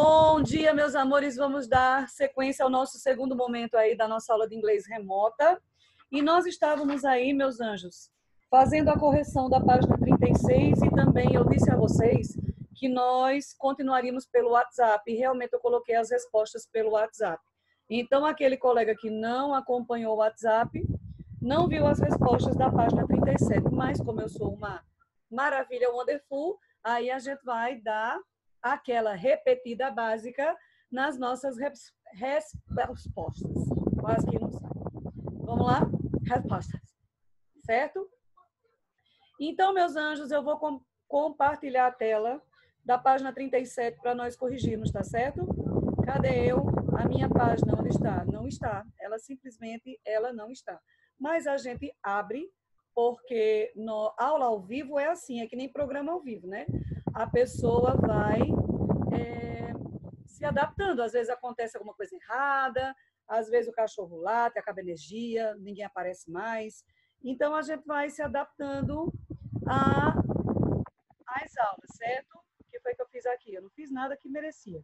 Bom dia, meus amores. Vamos dar sequência ao nosso segundo momento aí da nossa aula de inglês remota. E nós estávamos aí, meus anjos, fazendo a correção da página 36 e também eu disse a vocês que nós continuaríamos pelo WhatsApp e realmente eu coloquei as respostas pelo WhatsApp. Então, aquele colega que não acompanhou o WhatsApp não viu as respostas da página 37, mas como eu sou uma maravilha wonderful, aí a gente vai dar aquela repetida básica nas nossas respostas. Quase que não sai. Vamos lá? Respostas. Certo? Então, meus anjos, eu vou com compartilhar a tela da página 37 para nós corrigirmos, tá certo? Cadê eu? A minha página, onde está? Não está. Ela simplesmente, ela não está. Mas a gente abre, porque no aula ao vivo é assim, é que nem programa ao vivo, né? a pessoa vai é, se adaptando. Às vezes acontece alguma coisa errada, às vezes o cachorro late, acaba energia, ninguém aparece mais. Então a gente vai se adaptando às aulas, certo? O que foi que eu fiz aqui? Eu não fiz nada que merecia.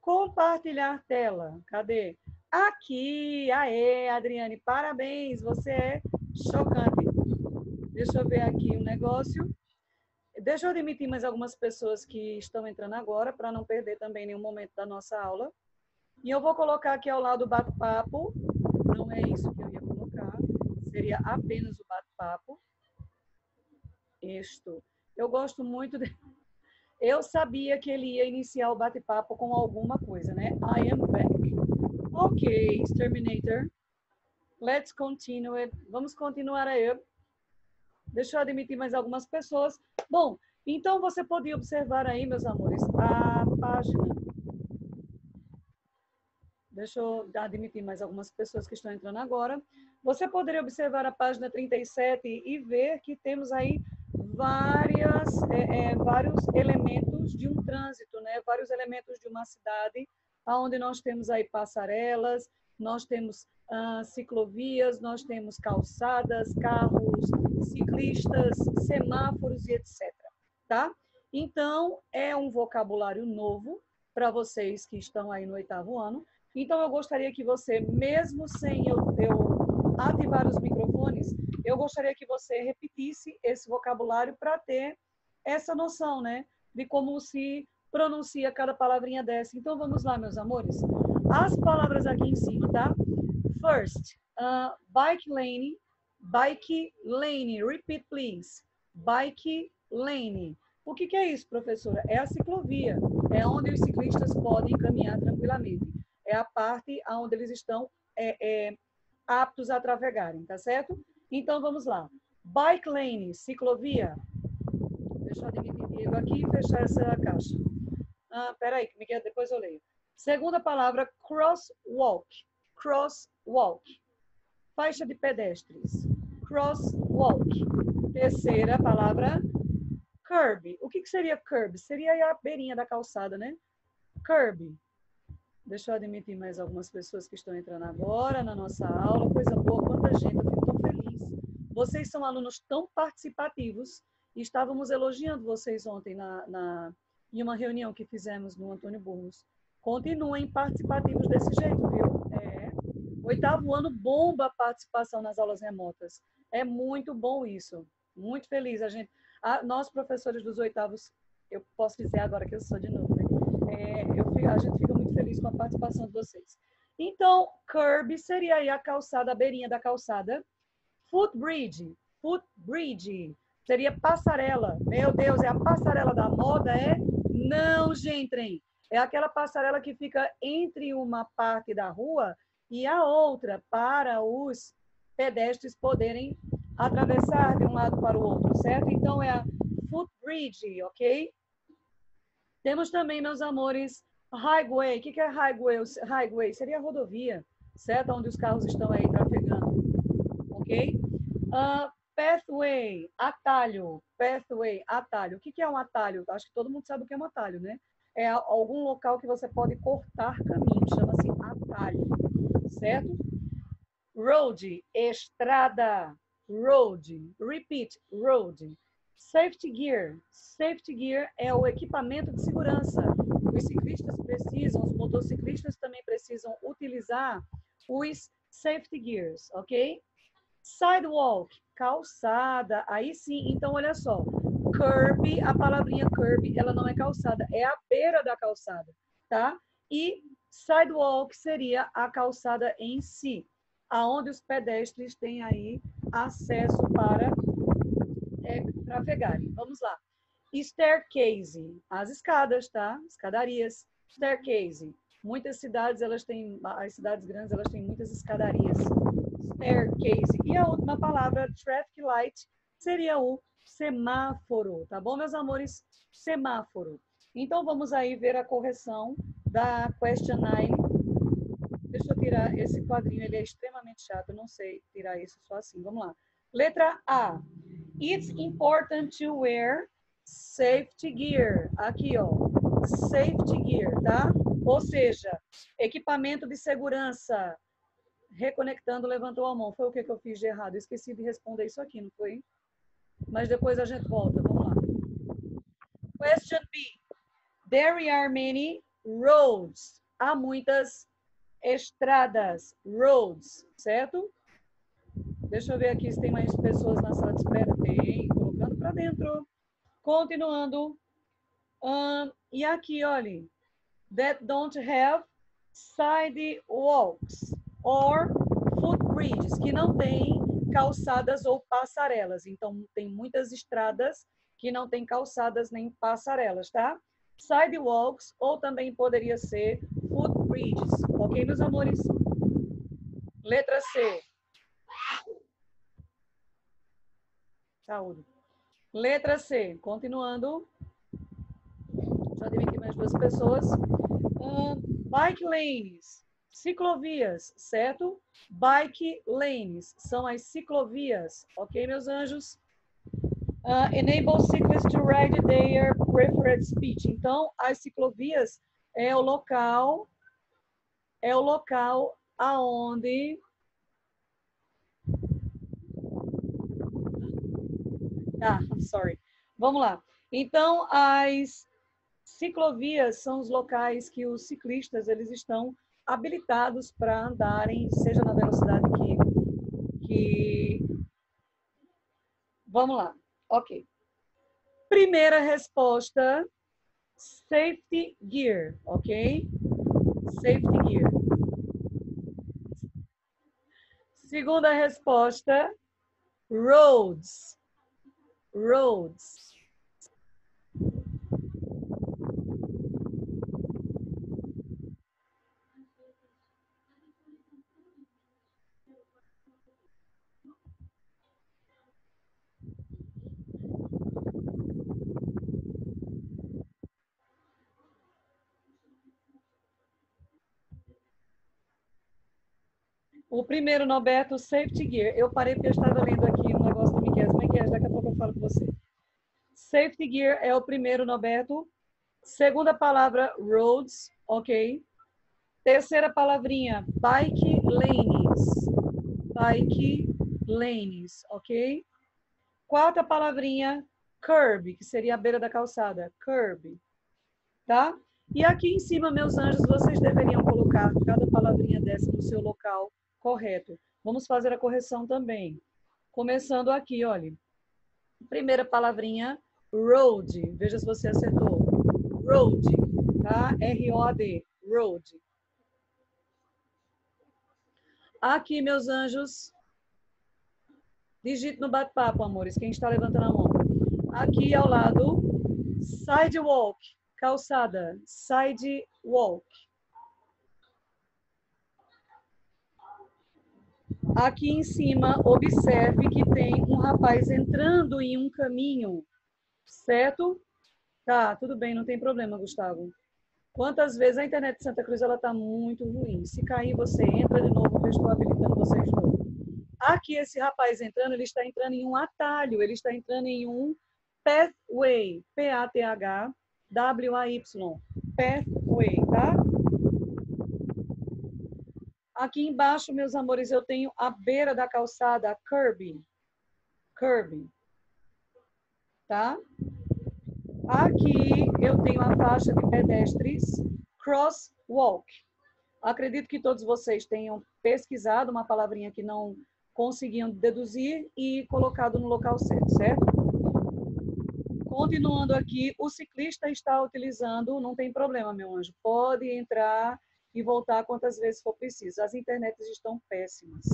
Compartilhar tela. Cadê? Aqui, aê, Adriane, parabéns, você é chocante. Deixa eu ver aqui um negócio. Deixa eu admitir mais algumas pessoas que estão entrando agora, para não perder também nenhum momento da nossa aula. E eu vou colocar aqui ao lado o bate-papo. Não é isso que eu ia colocar. Seria apenas o bate-papo. Isto. Eu gosto muito de... Eu sabia que ele ia iniciar o bate-papo com alguma coisa, né? I am back. Ok, Exterminator. Let's continue. Vamos continuar aí. Deixa eu admitir mais algumas pessoas. Bom, então você pode observar aí, meus amores, a página. Deixa eu admitir mais algumas pessoas que estão entrando agora. Você poderia observar a página 37 e ver que temos aí várias, é, é, vários elementos de um trânsito, né? vários elementos de uma cidade, onde nós temos aí passarelas, nós temos ah, ciclovias, nós temos calçadas, carros, ciclistas, semáforos e etc. Tá? Então, é um vocabulário novo para vocês que estão aí no oitavo ano. Então, eu gostaria que você, mesmo sem eu, eu ativar os microfones, eu gostaria que você repetisse esse vocabulário para ter essa noção, né? De como se pronuncia cada palavrinha dessa. Então, vamos lá, meus amores. As palavras aqui em cima, tá? First, uh, bike lane, bike lane. Repeat, please. Bike lane. O que, que é isso, professora? É a ciclovia. É onde os ciclistas podem caminhar tranquilamente. É a parte onde eles estão é, é, aptos a trafegarem, tá certo? Então, vamos lá. Bike lane, ciclovia. Deixa eu admitir Diego aqui e fechar essa caixa. Ah, peraí, Miguel, depois eu leio. Segunda palavra, crosswalk. Crosswalk. Faixa de pedestres. Crosswalk. Terceira palavra, curb. O que, que seria curb? Seria a beirinha da calçada, né? Curb. Deixa eu admitir mais algumas pessoas que estão entrando agora na nossa aula. Coisa boa, quanta gente, eu fico tão feliz. Vocês são alunos tão participativos. E estávamos elogiando vocês ontem na, na, em uma reunião que fizemos no Antônio Burros. Continuem participativos desse jeito, viu? É. Oitavo ano bomba a participação nas aulas remotas. É muito bom isso. Muito feliz. A gente, a, nós, professores dos oitavos, eu posso dizer agora que eu sou de novo, né? É, eu, a gente fica muito feliz com a participação de vocês. Então, curb seria aí a calçada, a beirinha da calçada. Footbridge, footbridge, seria passarela. Meu Deus, é a passarela da moda, é? Não, gente, é aquela passarela que fica entre uma parte da rua e a outra para os pedestres poderem atravessar de um lado para o outro, certo? Então é a footbridge, ok? Temos também, meus amores, highway. O que é highway? Highway seria a rodovia, certo? Onde os carros estão aí trafegando, ok? Uh, pathway, atalho. Pathway, atalho. O que é um atalho? Acho que todo mundo sabe o que é um atalho, né? É algum local que você pode cortar caminho, chama-se atalho, certo? Road, estrada, road, repeat, road. Safety gear. Safety gear é o equipamento de segurança. Os ciclistas precisam, os motociclistas também precisam utilizar os safety gears, ok? Sidewalk, calçada. Aí sim, então olha só. Curb, a palavrinha curb, ela não é calçada, é a beira da calçada, tá? E sidewalk seria a calçada em si, aonde os pedestres têm aí acesso para é, trafegarem. Vamos lá. Staircase, as escadas, tá? Escadarias. Staircase. Muitas cidades, elas têm, as cidades grandes, elas têm muitas escadarias. Staircase. E a última palavra, traffic light, seria o semáforo, tá bom, meus amores? Semáforo. Então, vamos aí ver a correção da question 9. Deixa eu tirar esse quadrinho, ele é extremamente chato, eu não sei tirar isso só assim. Vamos lá. Letra A. It's important to wear safety gear. Aqui, ó. Safety gear, tá? Ou seja, equipamento de segurança. Reconectando, levantou a mão. Foi o que, que eu fiz de errado? Eu esqueci de responder isso aqui, não foi? Mas depois a gente volta. Vamos lá. Question B. There are many roads. Há muitas estradas. Roads, certo? Deixa eu ver aqui se tem mais pessoas na sala de espera. Tem, colocando para dentro. Continuando. Um, e aqui, olha. That don't have sidewalks or footbridges, que não tem calçadas ou passarelas. Então, tem muitas estradas que não tem calçadas nem passarelas, tá? Sidewalks, ou também poderia ser footbridges. Ok, meus amores? Letra C. Saúde. Letra C, continuando. Deixa eu admitir mais duas pessoas. Uh, bike lanes, ciclovias, certo? Bike lanes são as ciclovias, ok, meus anjos? Uh, enable cyclists to ride their preferred speed. Então, as ciclovias é o local, é o local aonde Ah, sorry. Vamos lá. Então, as ciclovias são os locais que os ciclistas eles estão habilitados para andarem, seja na velocidade que, que... Vamos lá. Ok. Primeira resposta, safety gear, ok? Safety gear. Segunda resposta, roads roads. O primeiro, Norberto, Safety Gear. Eu parei porque eu estava lendo aqui um negócio do Miquel. Miquel, daqui a pouco eu falo com você. Safety Gear é o primeiro, Norberto. Segunda palavra, roads, ok. Terceira palavrinha, bike lanes. Bike lanes, ok. Quarta palavrinha, curb, que seria a beira da calçada. Curb, tá? E aqui em cima, meus anjos, vocês deveriam colocar cada palavrinha dessa no seu local correto. Vamos fazer a correção também. Começando aqui, olha. Primeira palavrinha, road. Veja se você acertou. Road, tá? R-O-D, road. Aqui, meus anjos. Digite no bate-papo, amores. Quem está levantando a mão? Aqui ao lado, sidewalk, calçada. Sidewalk. Aqui em cima, observe que tem um rapaz entrando em um caminho, certo? Tá, tudo bem, não tem problema, Gustavo. Quantas vezes a internet de Santa Cruz ela tá muito ruim? Se cair, você entra de novo, eu estou habilitando vocês de novo. Aqui esse rapaz entrando, ele está entrando em um atalho, ele está entrando em um pathway, P-A-T-H-W-A-Y, pathway, tá? Aqui embaixo, meus amores, eu tenho a beira da calçada, a curb. Curb. tá? Aqui eu tenho a faixa de pedestres crosswalk. Acredito que todos vocês tenham pesquisado uma palavrinha que não conseguiam deduzir e colocado no local certo, certo? Continuando aqui, o ciclista está utilizando, não tem problema, meu anjo, pode entrar e voltar quantas vezes for preciso. As internets estão péssimas.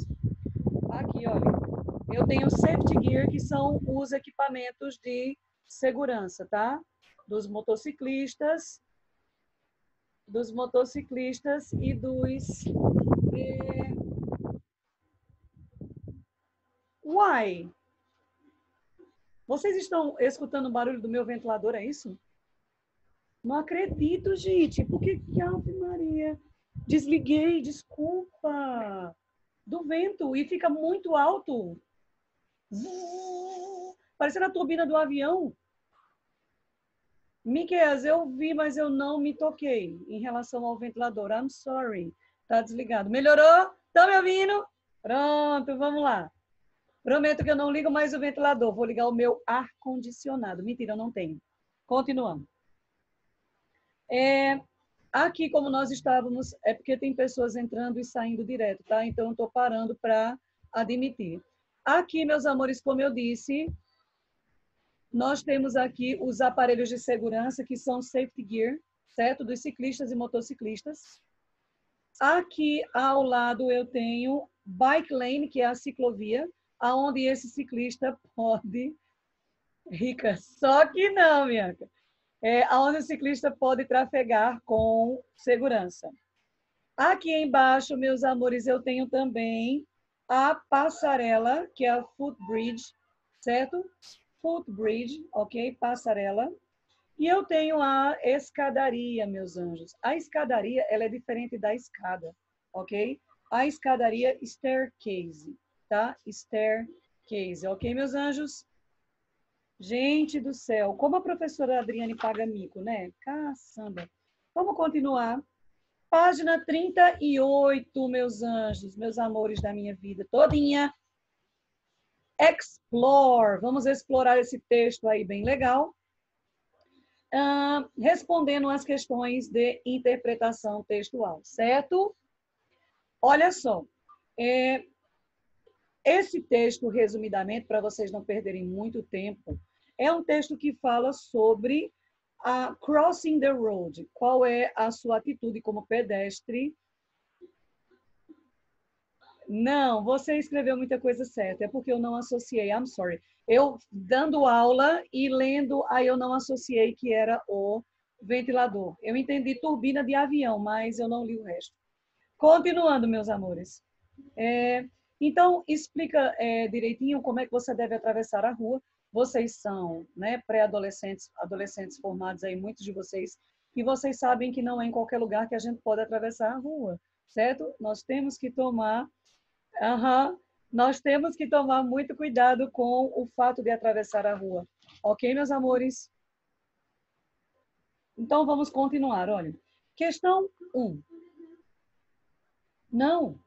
Aqui, olha, eu tenho safety gear, que são os equipamentos de segurança, tá? Dos motociclistas, dos motociclistas e dos. Eh... Why? Vocês estão escutando o barulho do meu ventilador, é isso? Não acredito, gente. Por que que Ave Maria? Desliguei, desculpa. Do vento e fica muito alto. Parecendo a turbina do avião. Miquel, eu vi, mas eu não me toquei em relação ao ventilador. I'm sorry. Tá desligado. Melhorou? Tá me ouvindo? Pronto, vamos lá. Prometo que eu não ligo mais o ventilador. Vou ligar o meu ar-condicionado. Mentira, eu não tenho. Continuando. É, aqui, como nós estávamos, é porque tem pessoas entrando e saindo direto, tá? Então, estou parando para admitir. Aqui, meus amores, como eu disse, nós temos aqui os aparelhos de segurança, que são safety gear, certo? Dos ciclistas e motociclistas. Aqui ao lado eu tenho bike lane, que é a ciclovia, aonde esse ciclista pode rica, só que não, minha. É aonde o ciclista pode trafegar com segurança. Aqui embaixo, meus amores, eu tenho também a passarela, que é a footbridge, certo? footbridge, ok? Passarela. E eu tenho a escadaria, meus anjos. A escadaria, ela é diferente da escada, ok? A escadaria, staircase, tá? Staircase, ok, meus anjos? Gente do céu, como a professora Adriane paga mico, né? Caçamba. Vamos continuar. Página 38, meus anjos, meus amores da minha vida, todinha explore. Vamos explorar esse texto aí bem legal. Uh, respondendo às questões de interpretação textual, certo? Olha só, é, esse texto, resumidamente, para vocês não perderem muito tempo, é um texto que fala sobre a crossing the road. Qual é a sua atitude como pedestre não, você escreveu muita coisa certa. É porque eu não associei. I'm sorry. Eu dando aula e lendo, aí eu não associei que era o ventilador. Eu entendi turbina de avião, mas eu não li o resto. Continuando, meus amores. É, então, explica é, direitinho como é que você deve atravessar a rua. Vocês são né, pré-adolescentes, adolescentes formados aí, muitos de vocês, e vocês sabem que não é em qualquer lugar que a gente pode atravessar a rua, certo? Nós temos que tomar Uhum. Nós temos que tomar muito cuidado com o fato de atravessar a rua. Ok, meus amores? Então, vamos continuar. Olha, questão 1. Um. Não.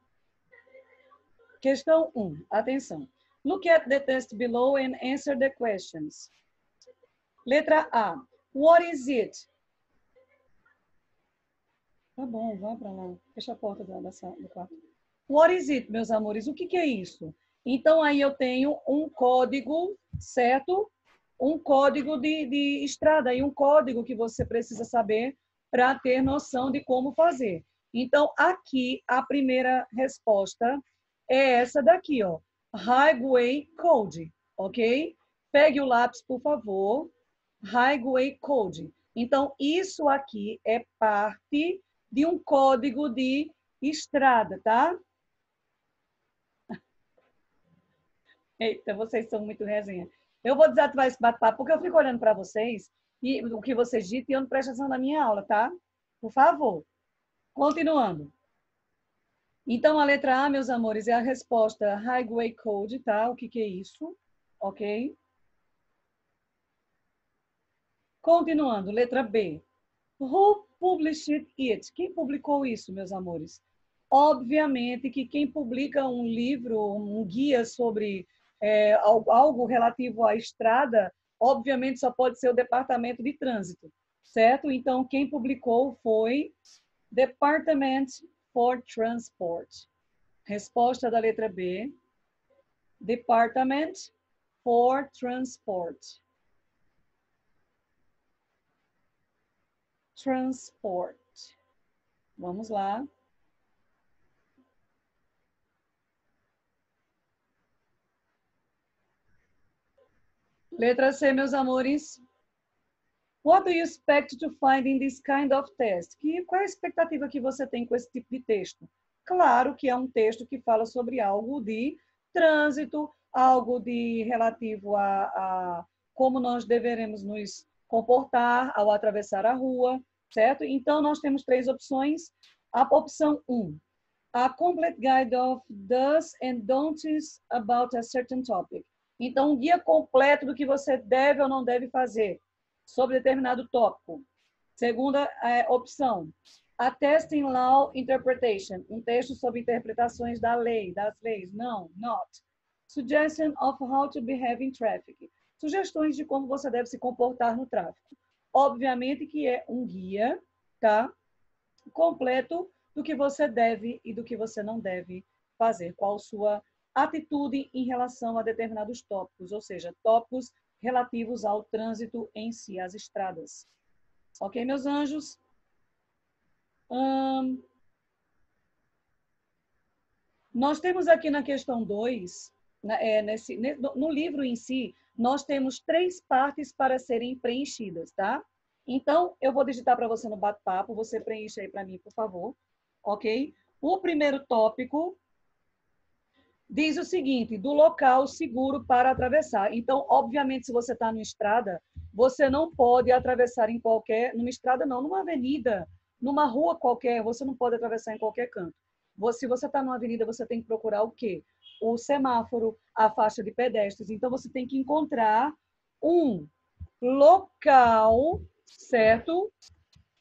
Questão 1. Um. Atenção. Look at the test below and answer the questions. Letra A. What is it? Tá bom, vá para lá. Fecha a porta da, da, do quarto. What is it, meus amores? O que, que é isso? Então, aí eu tenho um código, certo? Um código de, de estrada e um código que você precisa saber para ter noção de como fazer. Então, aqui, a primeira resposta é essa daqui, ó. Highway Code, ok? Pegue o lápis, por favor. Highway Code. Então, isso aqui é parte de um código de estrada, tá? Eita, vocês são muito resenha. Eu vou desativar esse bate-papo porque eu fico olhando para vocês e o que vocês dizem e eu não presto atenção na minha aula, tá? Por favor. Continuando. Então, a letra A, meus amores, é a resposta Highway Code, tá? O que, que é isso? Ok? Continuando, letra B. Who published it? Quem publicou isso, meus amores? Obviamente que quem publica um livro, um guia sobre é, algo relativo à estrada, obviamente só pode ser o Departamento de Trânsito, certo? Então, quem publicou foi Department for Transport. Resposta da letra B. Department for Transport. Transport. Vamos lá. Letra C, meus amores. What do you expect to find in this kind of test? Que, qual é a expectativa que você tem com esse tipo de texto? Claro que é um texto que fala sobre algo de trânsito, algo de relativo a, a como nós deveremos nos comportar ao atravessar a rua, certo? Então, nós temos três opções. A opção 1, um, a complete guide of do's and don'ts about a certain topic. Então, um guia completo do que você deve ou não deve fazer sobre determinado tópico. Segunda é, opção, a Testing Law Interpretation, um texto sobre interpretações da lei, das leis. Não, not. Suggestion of how to behave in traffic. Sugestões de como você deve se comportar no tráfego. Obviamente que é um guia, tá? Completo do que você deve e do que você não deve fazer. Qual sua atitude em relação a determinados tópicos, ou seja, tópicos relativos ao trânsito em si, às estradas. Ok, meus anjos? Nós temos aqui na questão 2, é, nesse, no livro em si, nós temos três partes para serem preenchidas, tá? Então, eu vou digitar para você no bate-papo, você preenche aí para mim, por favor, ok? O primeiro tópico diz o seguinte: do local seguro para atravessar. Então, obviamente, se você está numa estrada, você não pode atravessar em qualquer, numa estrada não, numa avenida, numa rua qualquer, você não pode atravessar em qualquer canto. Se você está numa avenida, você tem que procurar o quê? O semáforo, a faixa de pedestres. Então, você tem que encontrar um local, certo?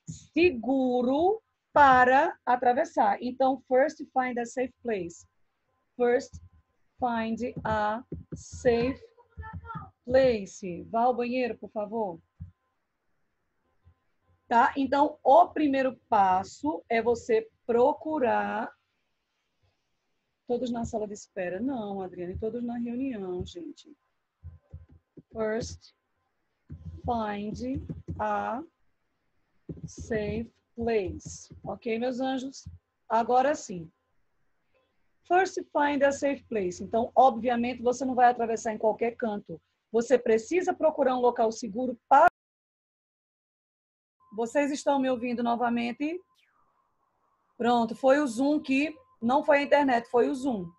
Seguro para atravessar. Então, first find a safe place. First, find a safe place. Vá ao banheiro, por favor. Tá? Então, o primeiro passo é você procurar. Todos na sala de espera? Não, Adriane, todos na reunião, gente. First, find a safe place. Ok, meus anjos? Agora sim. First, find a safe place. Então, obviamente, você não vai atravessar em qualquer canto. Você precisa procurar um local seguro para. Vocês estão me ouvindo novamente? Pronto, foi o Zoom que não foi a internet, foi o Zoom.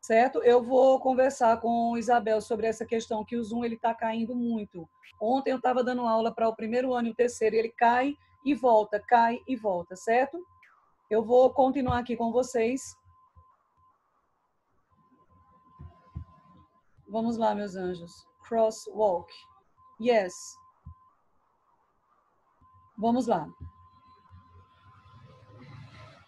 Certo? Eu vou conversar com Isabel sobre essa questão que o Zoom ele está caindo muito. Ontem eu estava dando aula para o primeiro ano e o terceiro, e ele cai e volta, cai e volta, certo? Eu vou continuar aqui com vocês Vamos lá, meus anjos. Crosswalk. Yes. Vamos lá.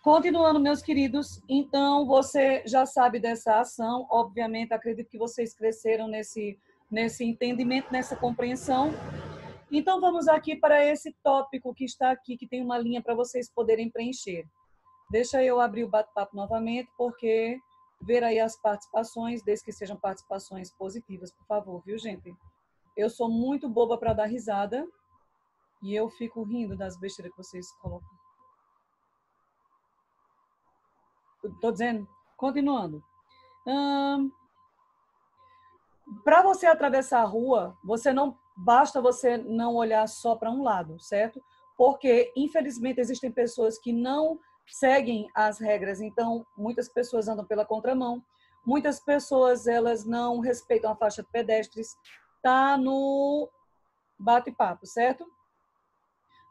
Continuando, meus queridos, então você já sabe dessa ação, obviamente, acredito que vocês cresceram nesse, nesse entendimento, nessa compreensão. Então vamos aqui para esse tópico que está aqui, que tem uma linha para vocês poderem preencher. Deixa eu abrir o bate-papo novamente, porque ver aí as participações, desde que sejam participações positivas, por favor, viu, gente? Eu sou muito boba para dar risada e eu fico rindo das besteiras que vocês colocam. Estou dizendo? Continuando. Hum, para você atravessar a rua, você não basta você não olhar só para um lado, certo? Porque infelizmente existem pessoas que não seguem as regras. Então, muitas pessoas andam pela contramão, muitas pessoas elas não respeitam a faixa de pedestres. Tá no bate-papo, certo?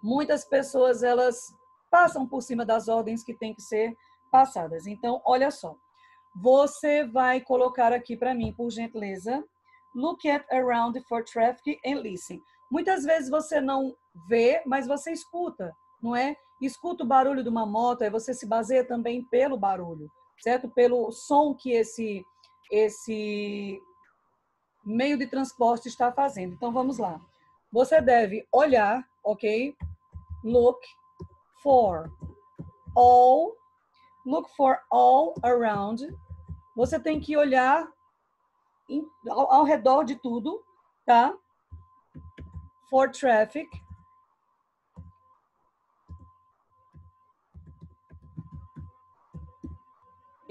Muitas pessoas elas passam por cima das ordens que têm que ser passadas. Então, olha só. Você vai colocar aqui para mim, por gentileza, look at around for traffic and listen. Muitas vezes você não vê, mas você escuta, não é? escuta o barulho de uma moto, aí você se baseia também pelo barulho, certo? Pelo som que esse esse meio de transporte está fazendo. Então vamos lá. Você deve olhar, ok? Look for all, look for all around. Você tem que olhar em, ao, ao redor de tudo, tá? For traffic.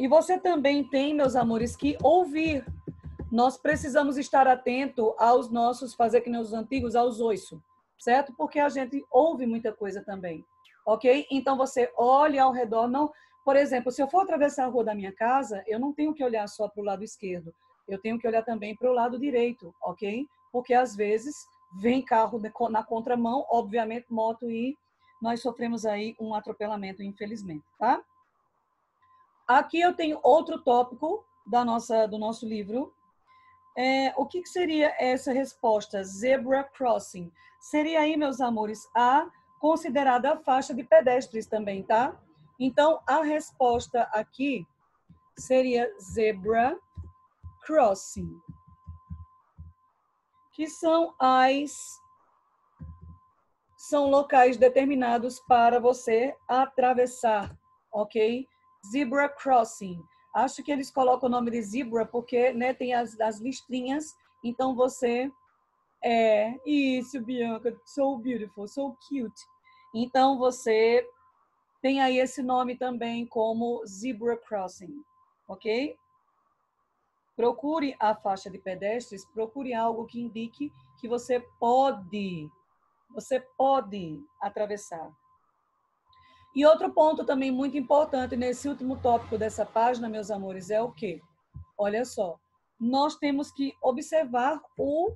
E você também tem, meus amores, que ouvir. Nós precisamos estar atento aos nossos, fazer que nem os antigos, aos oiços, certo? Porque a gente ouve muita coisa também, ok? Então você olha ao redor, não. Por exemplo, se eu for atravessar a rua da minha casa, eu não tenho que olhar só para o lado esquerdo, eu tenho que olhar também para o lado direito, ok? Porque às vezes vem carro na contramão, obviamente moto e nós sofremos aí um atropelamento, infelizmente, tá? Aqui eu tenho outro tópico da nossa, do nosso livro. É, o que, que seria essa resposta? Zebra crossing. Seria aí, meus amores, a considerada faixa de pedestres também, tá? Então, a resposta aqui seria zebra crossing, que são as são locais determinados para você atravessar, ok? Zebra Crossing. Acho que eles colocam o nome de zebra porque né, tem as, as listrinhas, então você é isso, Bianca, so beautiful, so cute. Então você tem aí esse nome também como zebra crossing, ok? Procure a faixa de pedestres, procure algo que indique que você pode, você pode atravessar. E outro ponto também muito importante nesse último tópico dessa página, meus amores, é o quê? Olha só, nós temos que observar o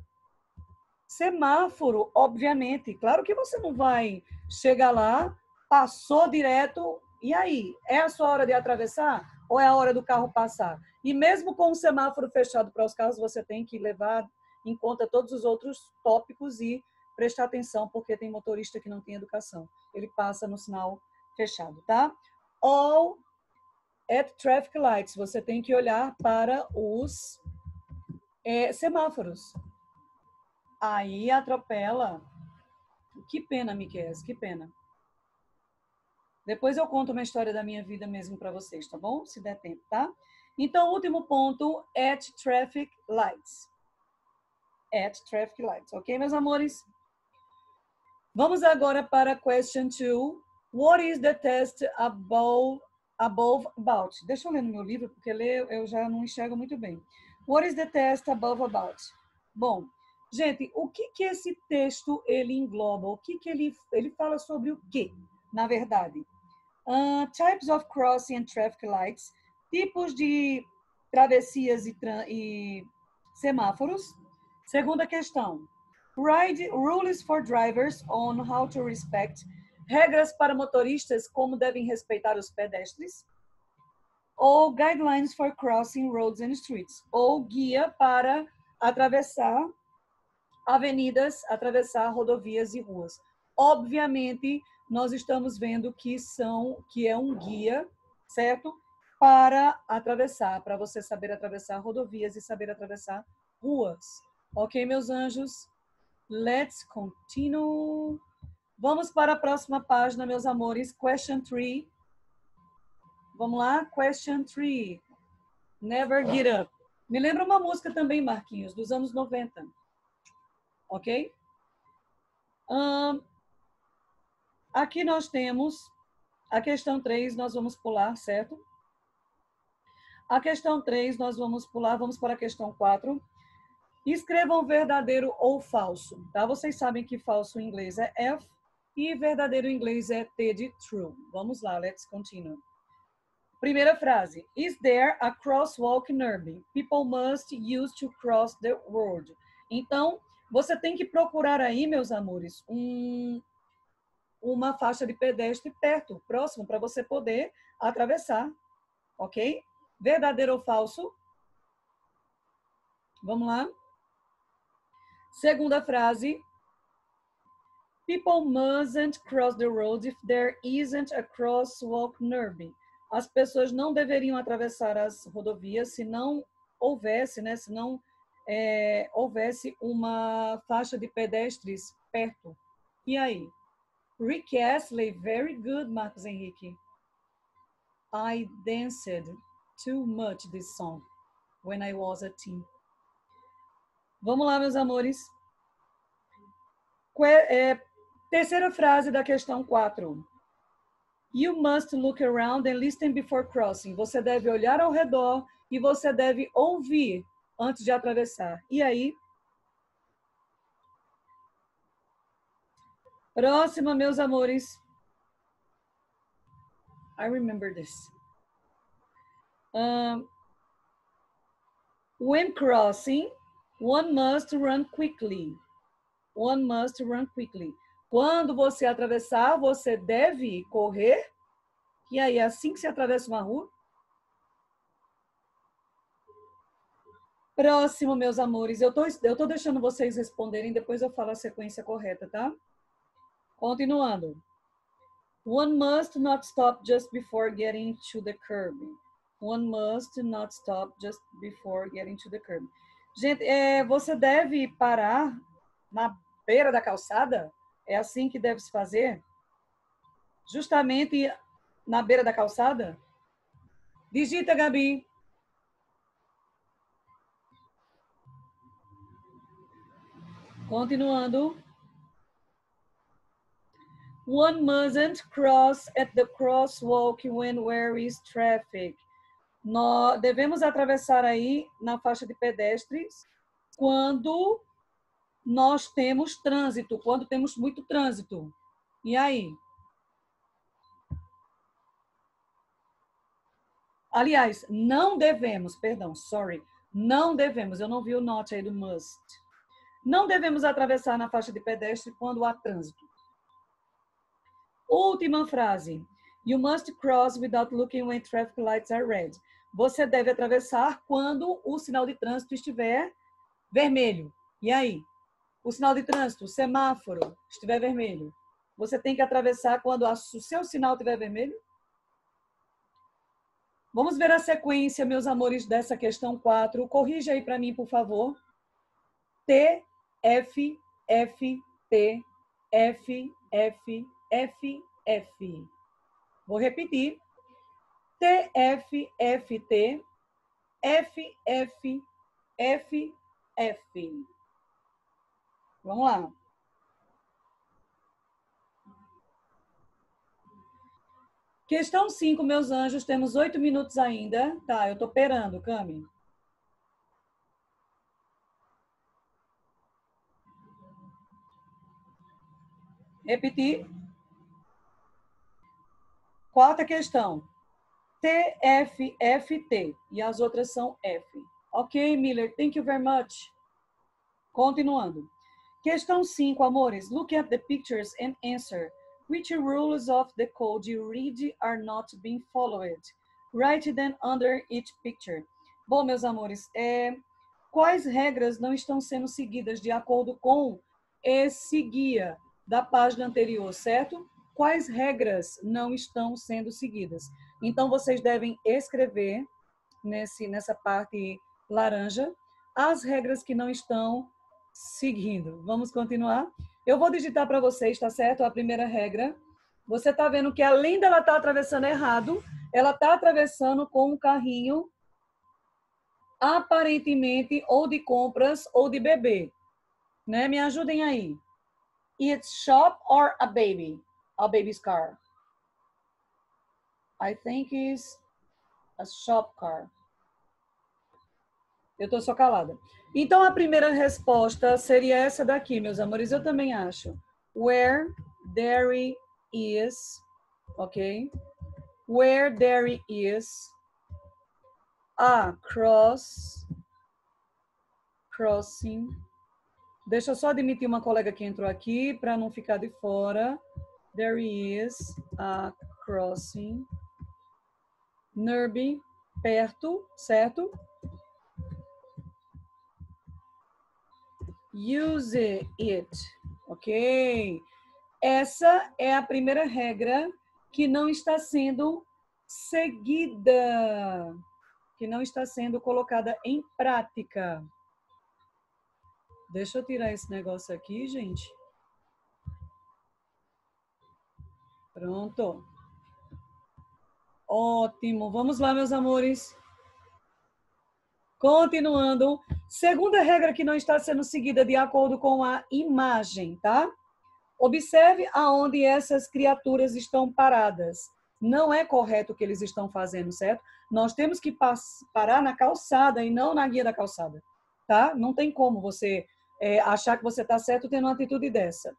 semáforo, obviamente. Claro que você não vai chegar lá, passou direto, e aí? É a sua hora de atravessar ou é a hora do carro passar? E mesmo com o semáforo fechado para os carros, você tem que levar em conta todos os outros tópicos e prestar atenção, porque tem motorista que não tem educação. Ele passa no sinal fechado, tá? All at traffic lights, você tem que olhar para os é, semáforos. Aí atropela. Que pena, Miquel, que pena. Depois eu conto uma história da minha vida mesmo para vocês, tá bom? Se der tempo, tá? Então, último ponto, at traffic lights. At traffic lights, ok, meus amores? Vamos agora para question two. What is the test above, above about? Deixa eu ler no meu livro, porque ler eu já não enxergo muito bem. What is the test above about? Bom, gente, o que que esse texto ele engloba? O que que ele ele fala sobre o quê? Na verdade, uh, types of crossing and traffic lights, tipos de travessias e, e semáforos. Segunda questão, Ride rules for drivers on how to respect regras para motoristas como devem respeitar os pedestres, ou guidelines for crossing roads and streets, ou guia para atravessar avenidas, atravessar rodovias e ruas. Obviamente, nós estamos vendo que são que é um guia, certo? Para atravessar, para você saber atravessar rodovias e saber atravessar ruas. OK, meus anjos? Let's continue. Vamos para a próxima página, meus amores. Question 3. Vamos lá? Question 3. Never Get Up. Me lembra uma música também, Marquinhos, dos anos 90. Ok? Um, aqui nós temos a questão 3, nós vamos pular, certo? A questão 3, nós vamos pular, vamos para a questão 4. Escrevam verdadeiro ou falso, tá? Vocês sabem que falso em inglês é F e verdadeiro inglês é T de true. Vamos lá, let's continue. Primeira frase. Is there a crosswalk nearby? People must use to cross the road. Então, você tem que procurar aí, meus amores, um, uma faixa de pedestre perto, próximo, para você poder atravessar. Ok? Verdadeiro ou falso? Vamos lá. Segunda frase. People mustn't cross the road if there isn't a crosswalk nearby. As pessoas não deveriam atravessar as rodovias se não houvesse, né, se não é, houvesse uma faixa de pedestres perto. E aí? Rick Astley, very good, Marcos Henrique. I danced too much this song when I was a teen. Vamos lá, meus amores. É, terceira frase da questão 4. You must look around and listen before crossing. Você deve olhar ao redor e você deve ouvir antes de atravessar. E aí? Próxima, meus amores. I remember this. Um, when crossing, one must run quickly. One must run quickly. Quando você atravessar, você deve correr. E aí, é assim que se atravessa uma rua? Próximo, meus amores. Eu tô, eu tô deixando vocês responderem, depois eu falo a sequência correta, tá? Continuando. One must not stop just before getting to the curb. One must not stop just before getting to the curb. Gente, é, você deve parar na beira da calçada? É assim que deve se fazer? Justamente na beira da calçada? Digita, Gabi. Continuando. One mustn't cross at the crosswalk when there is traffic. Nós devemos atravessar aí na faixa de pedestres quando nós temos trânsito, quando temos muito trânsito. E aí? Aliás, não devemos, perdão, sorry, não devemos, eu não vi o note aí do must. Não devemos atravessar na faixa de pedestre quando há trânsito. Última frase. You must cross without looking when traffic lights are red. Você deve atravessar quando o sinal de trânsito estiver vermelho. E aí? O sinal de trânsito, o semáforo, estiver vermelho. Você tem que atravessar quando o seu sinal estiver vermelho? Vamos ver a sequência, meus amores, dessa questão 4. Corrija aí para mim, por favor. T F, F, T, F, F, F, F. Vou repetir. T, F, F, T, F, F, F, F. Vamos lá. Questão 5, meus anjos. Temos oito minutos ainda. Tá, eu tô perando, Cami. Repetir. Quarta questão. TFFT. E as outras são F. Ok, Miller. Thank you very much. Continuando. Questão 5, amores. Look at the pictures and answer. Which rules of the code you read are not being followed? Write them under each picture. Bom, meus amores, é, quais regras não estão sendo seguidas de acordo com esse guia? da página anterior, certo? Quais regras não estão sendo seguidas? Então, vocês devem escrever nesse, nessa parte laranja as regras que não estão seguindo. Vamos continuar? Eu vou digitar para vocês, tá certo? A primeira regra. Você está vendo que além dela estar tá atravessando errado, ela está atravessando com um carrinho aparentemente ou de compras ou de bebê. Né? Me ajudem aí. It's shop or a baby? A baby's car. I think it's a shop car. Eu tô só calada. Então, a primeira resposta seria essa daqui, meus amores. Eu também acho. Where there is, ok? Where there is a cross, crossing Deixa eu só admitir uma colega que entrou aqui para não ficar de fora. There is a crossing. Nearby, perto, certo? Use it, ok? Essa é a primeira regra que não está sendo seguida, que não está sendo colocada em prática. Deixa eu tirar esse negócio aqui, gente. Pronto. Ótimo. Vamos lá, meus amores. Continuando. Segunda regra que não está sendo seguida de acordo com a imagem, tá? Observe aonde essas criaturas estão paradas. Não é correto o que eles estão fazendo, certo? Nós temos que parar na calçada e não na guia da calçada, tá? Não tem como você é, achar que você está certo tendo uma atitude dessa.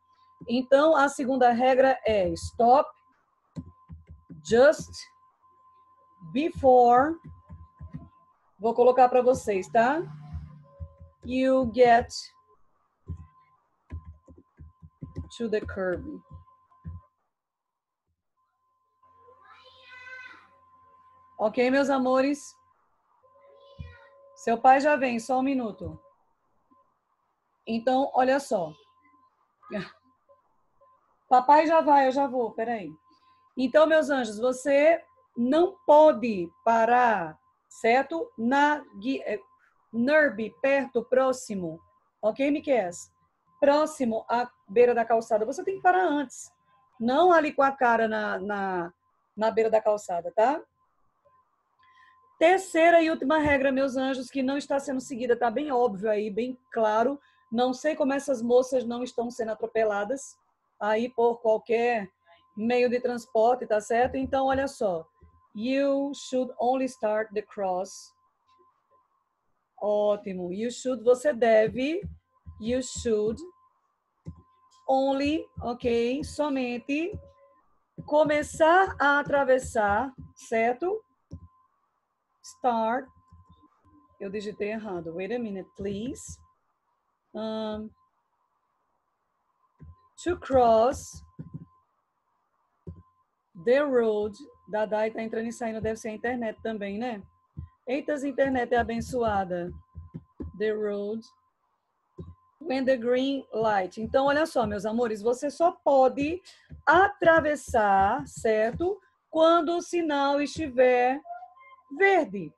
Então, a segunda regra é stop, just, before Vou colocar para vocês, tá? You get to the curb. Ok, meus amores? Seu pai já vem, só um minuto. Então, olha só. Papai já vai, eu já vou, peraí. Então, meus anjos, você não pode parar certo? Na é, NERB, perto, próximo. Ok, Miquel? Próximo à beira da calçada. Você tem que parar antes. Não ali com a cara na, na, na beira da calçada, tá? Terceira e última regra, meus anjos, que não está sendo seguida, tá bem óbvio aí, bem claro. Não sei como essas moças não estão sendo atropeladas aí por qualquer meio de transporte, tá certo? Então, olha só. You should only start the cross. Ótimo. You should, você deve. You should only, ok? Somente começar a atravessar, certo? Start. Eu digitei errado. Wait a minute, please. Um, to cross the road Dadai tá entrando e saindo, deve ser a internet também, né? Eita, a internet é abençoada. The road. When the green light. Então, olha só, meus amores, você só pode atravessar, certo? Quando o sinal estiver verde,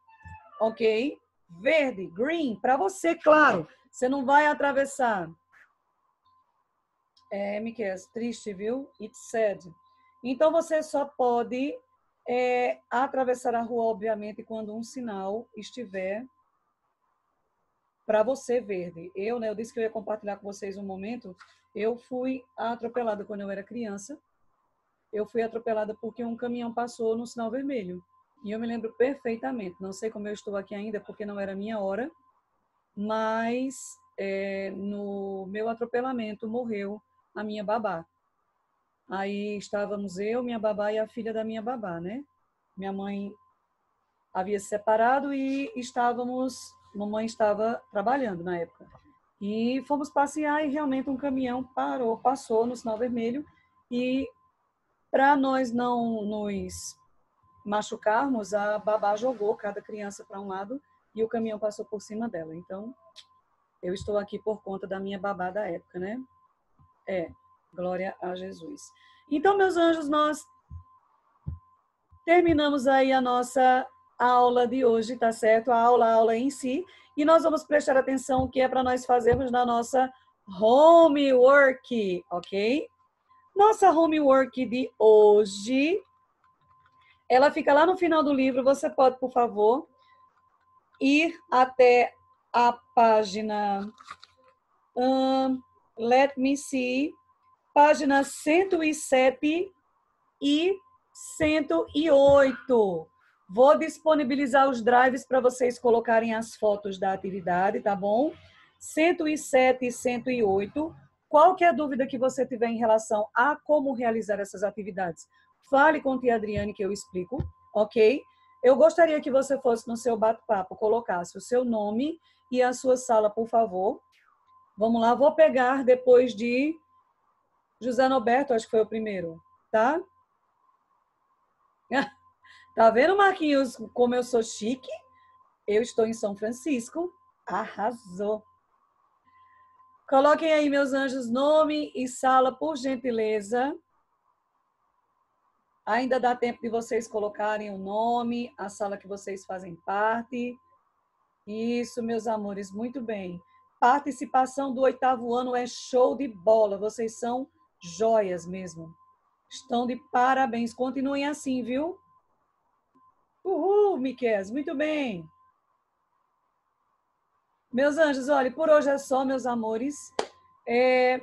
ok? Verde, green, para você, claro. Você não vai atravessar. É, Miquel, triste, viu? It said. Então, você só pode é, atravessar a rua, obviamente, quando um sinal estiver para você verde. Eu, né, eu disse que eu ia compartilhar com vocês um momento. Eu fui atropelada quando eu era criança. Eu fui atropelada porque um caminhão passou no sinal vermelho. E eu me lembro perfeitamente. Não sei como eu estou aqui ainda, porque não era minha hora. Mas é, no meu atropelamento morreu a minha babá. Aí estávamos eu, minha babá e a filha da minha babá, né? Minha mãe havia se separado e estávamos, mamãe estava trabalhando na época. E fomos passear e realmente um caminhão parou, passou no sinal vermelho e para nós não nos machucarmos, a babá jogou cada criança para um lado e o caminhão passou por cima dela. Então, eu estou aqui por conta da minha babá da época, né? É, Glória a Jesus. Então, meus anjos, nós terminamos aí a nossa aula de hoje, tá certo? A aula, a aula em si. E nós vamos prestar atenção o que é para nós fazermos na nossa homework, ok? Nossa homework de hoje, ela fica lá no final do livro. Você pode, por favor, ir até a página um, Let Me See páginas 107 e 108. Vou disponibilizar os drives para vocês colocarem as fotos da atividade, tá bom? 107 e 108. Qualquer dúvida que você tiver em relação a como realizar essas atividades, fale com a tia Adriane que eu explico, ok? Eu gostaria que você fosse no seu bate-papo, colocasse o seu nome e a sua sala, por favor. Vamos lá, vou pegar depois de José Norberto, acho que foi o primeiro, tá? Tá vendo, Marquinhos, como eu sou chique? Eu estou em São Francisco. Arrasou. Coloquem aí, meus anjos, nome e sala, por gentileza. Ainda dá tempo de vocês colocarem o nome, a sala que vocês fazem parte. Isso, meus amores, muito bem. participação do oitavo ano é show de bola. Vocês são joias mesmo. Estão de parabéns. Continuem assim, viu? Uhul, Miquel, muito bem. Meus anjos, olha, por hoje é só, meus amores. É,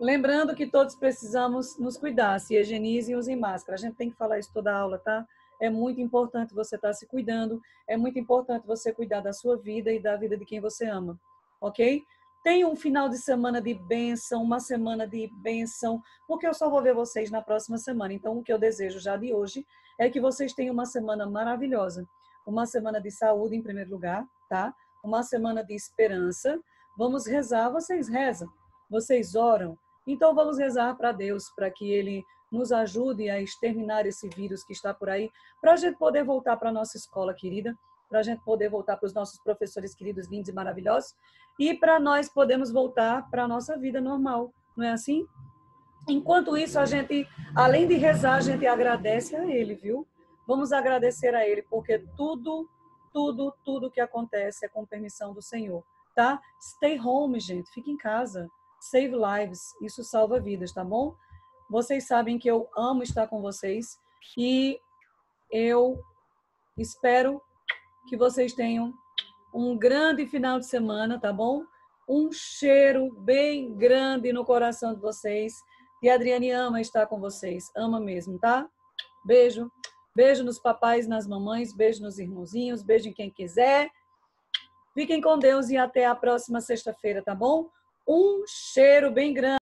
lembrando que todos precisamos nos cuidar, se higienizem e usem máscara. A gente tem que falar isso toda aula, tá? É muito importante você estar se cuidando, é muito importante você cuidar da sua vida e da vida de quem você ama, ok? Tenha um final de semana de bênção, uma semana de bênção, porque eu só vou ver vocês na próxima semana. Então, o que eu desejo já de hoje é que vocês tenham uma semana maravilhosa. Uma semana de saúde, em primeiro lugar, tá? Uma semana de esperança. Vamos rezar, vocês rezam, vocês oram. Então, vamos rezar para Deus, para que Ele nos ajude a exterminar esse vírus que está por aí, para a gente poder voltar para a nossa escola querida, para a gente poder voltar para os nossos professores queridos, lindos e maravilhosos, e para nós podermos voltar para a nossa vida normal, não é assim? Enquanto isso, a gente, além de rezar, a gente agradece a Ele, viu? Vamos agradecer a Ele, porque tudo, tudo, tudo que acontece é com permissão do Senhor, tá? Stay home, gente, fique em casa. Save lives, isso salva vidas, tá bom? Vocês sabem que eu amo estar com vocês e eu espero que vocês tenham um grande final de semana, tá bom? Um cheiro bem grande no coração de vocês. E a Adriane ama estar com vocês, ama mesmo, tá? Beijo. Beijo nos papais, nas mamães, beijo nos irmãozinhos, beijo em quem quiser. Fiquem com Deus e até a próxima sexta-feira, tá bom? Um cheiro bem grande.